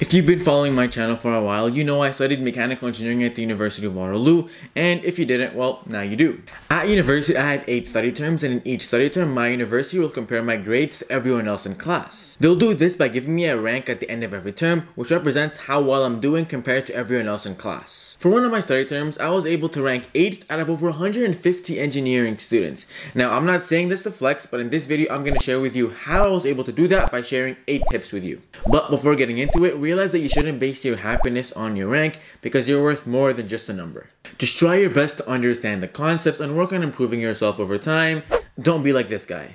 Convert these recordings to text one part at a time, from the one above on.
If you've been following my channel for a while, you know I studied mechanical engineering at the University of Waterloo, and if you didn't, well, now you do. At university, I had 8 study terms, and in each study term, my university will compare my grades to everyone else in class. They'll do this by giving me a rank at the end of every term, which represents how well I'm doing compared to everyone else in class. For one of my study terms, I was able to rank 8th out of over 150 engineering students. Now, I'm not saying this to flex, but in this video, I'm going to share with you how I was able to do that by sharing 8 tips with you. But before getting into it, realize that you shouldn't base your happiness on your rank because you're worth more than just a number. Just try your best to understand the concepts and work on improving yourself over time. Don't be like this guy.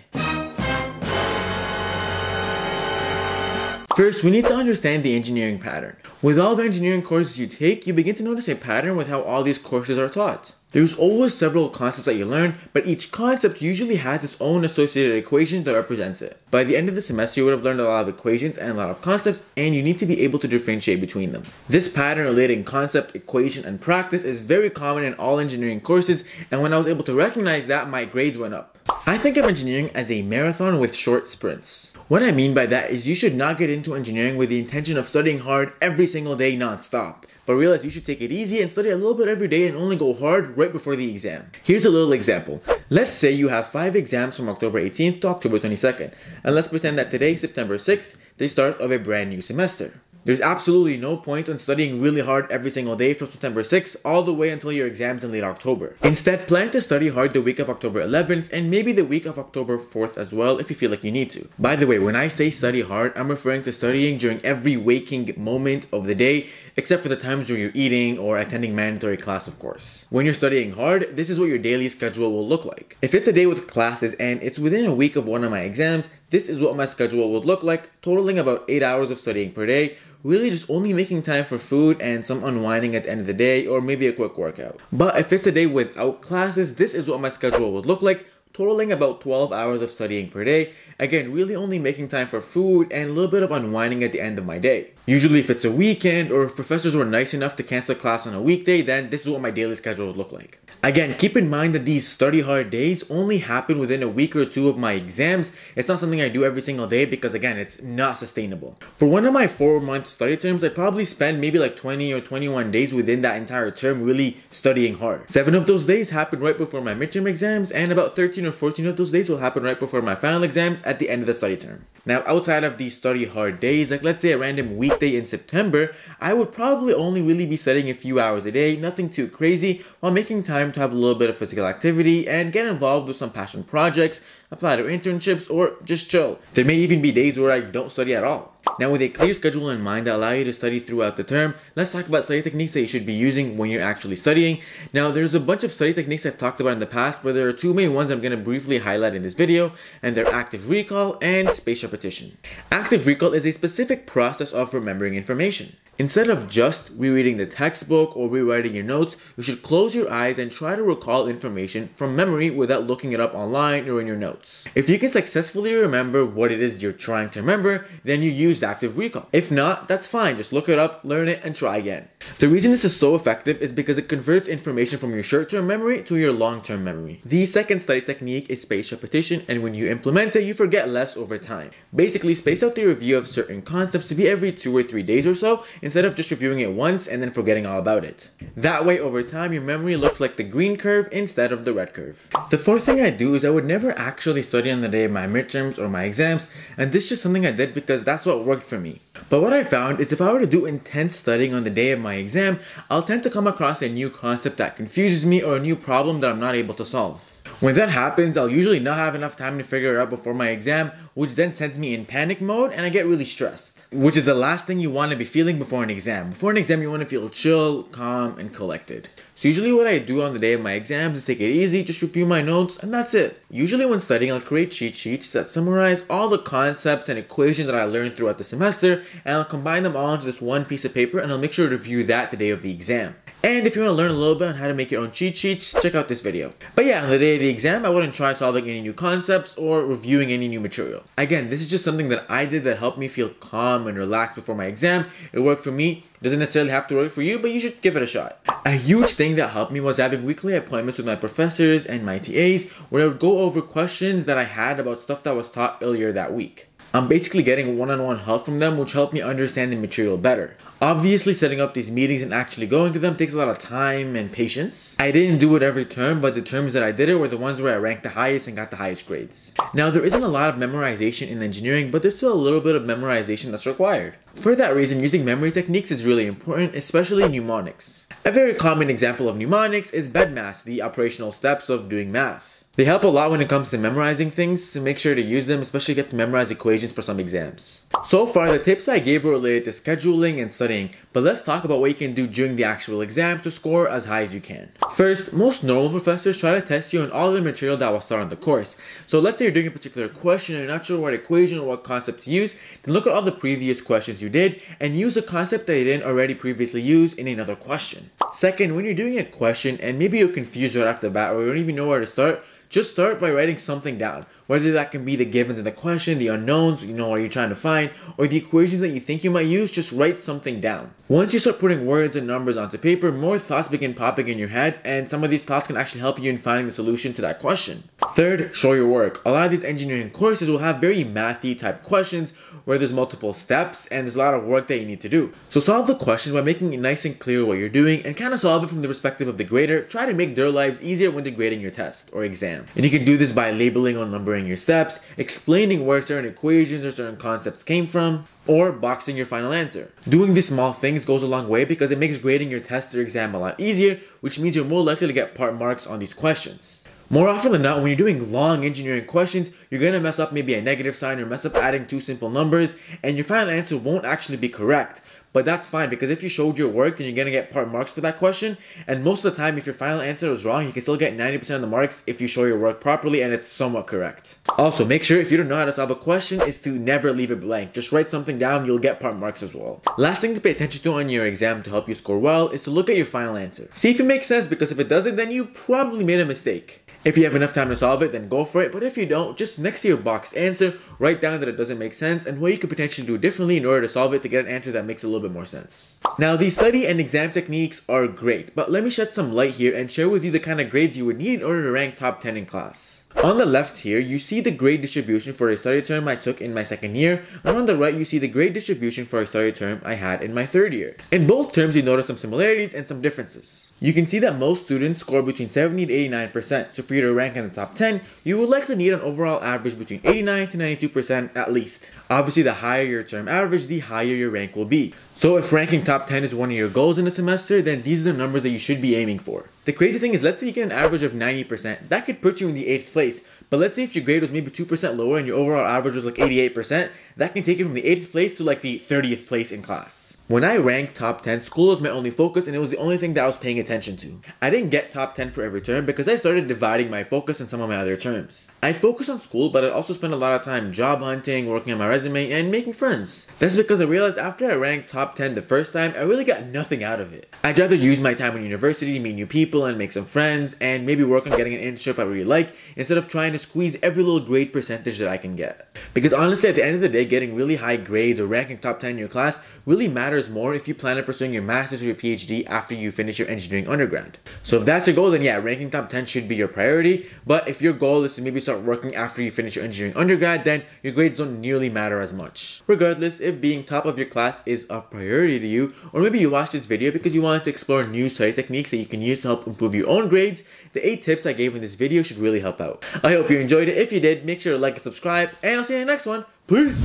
First, we need to understand the engineering pattern. With all the engineering courses you take, you begin to notice a pattern with how all these courses are taught. There's always several concepts that you learn, but each concept usually has its own associated equation that represents it. By the end of the semester, you would have learned a lot of equations and a lot of concepts, and you need to be able to differentiate between them. This pattern relating concept, equation, and practice is very common in all engineering courses, and when I was able to recognize that, my grades went up. I think of engineering as a marathon with short sprints. What I mean by that is you should not get into engineering with the intention of studying hard every single day non-stop but realize you should take it easy and study a little bit every day and only go hard right before the exam. Here's a little example. Let's say you have 5 exams from October 18th to October 22nd, and let's pretend that today, is September 6th, the start of a brand new semester. There's absolutely no point in studying really hard every single day from September 6th all the way until your exams in late October. Instead, plan to study hard the week of October 11th and maybe the week of October 4th as well if you feel like you need to. By the way, when I say study hard, I'm referring to studying during every waking moment of the day except for the times where you're eating or attending mandatory class of course. When you're studying hard, this is what your daily schedule will look like. If it's a day with classes and it's within a week of one of my exams, this is what my schedule would look like, totaling about 8 hours of studying per day, really just only making time for food and some unwinding at the end of the day or maybe a quick workout. But if it's a day without classes, this is what my schedule would look like, totaling about 12 hours of studying per day. Again, really only making time for food and a little bit of unwinding at the end of my day. Usually if it's a weekend or if professors were nice enough to cancel class on a weekday, then this is what my daily schedule would look like. Again, keep in mind that these study hard days only happen within a week or two of my exams. It's not something I do every single day because again, it's not sustainable. For one of my four month study terms, I probably spend maybe like 20 or 21 days within that entire term really studying hard. Seven of those days happen right before my midterm exams and about 13 or 14 of those days will happen right before my final exams at the end of the study term. Now, outside of these study hard days, like let's say a random weekday in September, I would probably only really be studying a few hours a day, nothing too crazy, while making time to have a little bit of physical activity and get involved with some passion projects, apply to internships, or just chill. There may even be days where I don't study at all. Now with a clear schedule in mind that allow you to study throughout the term, let's talk about study techniques that you should be using when you're actually studying. Now there's a bunch of study techniques I've talked about in the past, but there are two main ones I'm going to briefly highlight in this video, and they're active recall and spaced repetition. Active recall is a specific process of remembering information. Instead of just rereading the textbook or rewriting your notes, you should close your eyes and try to recall information from memory without looking it up online or in your notes. If you can successfully remember what it is you're trying to remember, then you use active recall. If not, that's fine, just look it up, learn it, and try again. The reason this is so effective is because it converts information from your short-term memory to your long-term memory. The second study technique is spaced repetition, and when you implement it, you forget less over time. Basically, space out the review of certain concepts to be every two or three days or so, instead of just reviewing it once and then forgetting all about it. That way, over time, your memory looks like the green curve instead of the red curve. The fourth thing I do is I would never actually study on the day of my midterms or my exams, and this is just something I did because that's what worked for me. But what I found is if I were to do intense studying on the day of my exam, I'll tend to come across a new concept that confuses me or a new problem that I'm not able to solve. When that happens, I'll usually not have enough time to figure it out before my exam, which then sends me in panic mode and I get really stressed which is the last thing you want to be feeling before an exam. Before an exam, you want to feel chill, calm, and collected. So usually what I do on the day of my exams is take it easy, just review my notes, and that's it. Usually when studying, I'll create cheat sheets that summarize all the concepts and equations that I learned throughout the semester, and I'll combine them all into this one piece of paper, and I'll make sure to review that the day of the exam. And if you want to learn a little bit on how to make your own cheat sheets, check out this video. But yeah, on the day of the exam, I wouldn't try solving any new concepts or reviewing any new material. Again, this is just something that I did that helped me feel calm and relaxed before my exam. It worked for me. It doesn't necessarily have to work for you, but you should give it a shot. A huge thing that helped me was having weekly appointments with my professors and my TAs where I would go over questions that I had about stuff that was taught earlier that week. I'm basically getting one-on-one help from them, which helped me understand the material better. Obviously, setting up these meetings and actually going to them takes a lot of time and patience. I didn't do it every term, but the terms that I did it were the ones where I ranked the highest and got the highest grades. Now, there isn't a lot of memorization in engineering, but there's still a little bit of memorization that's required. For that reason, using memory techniques is really important, especially mnemonics. A very common example of mnemonics is BEDMAS, the operational steps of doing math. They help a lot when it comes to memorizing things, so make sure to use them, especially if you have to memorize equations for some exams. So far, the tips I gave were related to scheduling and studying, but let's talk about what you can do during the actual exam to score as high as you can. First, most normal professors try to test you on all the material that was taught on the course. So let's say you're doing a particular question and you're not sure what equation or what concept to use, then look at all the previous questions you did and use a concept that you didn't already previously use in another question. Second, when you're doing a question and maybe you're confused right off the bat or you don't even know where to start, just start by writing something down. Whether that can be the givens in the question, the unknowns, you know, what you're trying to find, or the equations that you think you might use, just write something down. Once you start putting words and numbers onto paper, more thoughts begin popping in your head, and some of these thoughts can actually help you in finding the solution to that question. Third, show your work. A lot of these engineering courses will have very mathy type questions where there's multiple steps and there's a lot of work that you need to do. So solve the question by making it nice and clear what you're doing and kind of solve it from the perspective of the grader. Try to make their lives easier when they're grading your test or exam. And you can do this by labeling or numbering your steps, explaining where certain equations or certain concepts came from, or boxing your final answer. Doing these small things goes a long way because it makes grading your test or exam a lot easier, which means you're more likely to get part marks on these questions. More often than not, when you're doing long engineering questions, you're gonna mess up maybe a negative sign or mess up adding two simple numbers, and your final answer won't actually be correct. But that's fine because if you showed your work, then you're gonna get part marks for that question. And most of the time, if your final answer is wrong, you can still get 90% of the marks if you show your work properly and it's somewhat correct. Also, make sure if you don't know how to solve a question is to never leave it blank. Just write something down, you'll get part marks as well. Last thing to pay attention to on your exam to help you score well is to look at your final answer. See if it makes sense because if it doesn't, then you probably made a mistake. If you have enough time to solve it, then go for it. But if you don't, just next to your boxed answer, write down that it doesn't make sense and what you could potentially do differently in order to solve it to get an answer that makes a little bit more sense. Now, these study and exam techniques are great, but let me shed some light here and share with you the kind of grades you would need in order to rank top 10 in class. On the left here, you see the grade distribution for a study term I took in my second year, and on the right, you see the grade distribution for a study term I had in my third year. In both terms, you notice some similarities and some differences. You can see that most students score between 70 to 89%, so for you to rank in the top 10, you will likely need an overall average between 89 to 92% at least. Obviously, the higher your term average, the higher your rank will be. So if ranking top 10 is one of your goals in a semester, then these are the numbers that you should be aiming for. The crazy thing is, let's say you get an average of 90%, that could put you in the 8th place, but let's say if your grade was maybe 2% lower and your overall average was like 88%, that can take you from the 8th place to like the 30th place in class. When I ranked top 10, school was my only focus and it was the only thing that I was paying attention to. I didn't get top 10 for every term because I started dividing my focus in some of my other terms. I focused on school, but I also spent a lot of time job hunting, working on my resume, and making friends. That's because I realized after I ranked top 10 the first time, I really got nothing out of it. I'd rather use my time in university, to meet new people, and make some friends, and maybe work on getting an internship I really like, instead of trying to squeeze every little grade percentage that I can get. Because honestly, at the end of the day, getting really high grades or ranking top 10 in your class really matters more if you plan on pursuing your master's or your PhD after you finish your engineering undergrad. So if that's your goal, then yeah, ranking top 10 should be your priority. But if your goal is to maybe start working after you finish your engineering undergrad, then your grades don't nearly matter as much. Regardless, if being top of your class is a priority to you, or maybe you watched this video because you wanted to explore new study techniques that you can use to help improve your own grades, the 8 tips I gave in this video should really help out. I hope you enjoyed it. If you did, make sure to like and subscribe, and I'll see you in the next one. Peace!